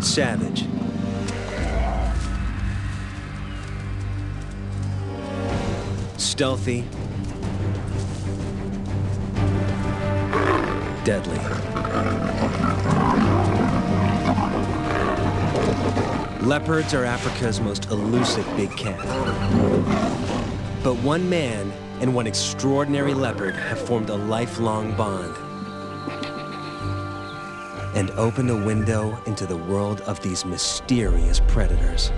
Savage. Stealthy. Deadly. Leopards are Africa's most elusive big cat. But one man and one extraordinary leopard have formed a lifelong bond and opened a window into the world of these mysterious predators.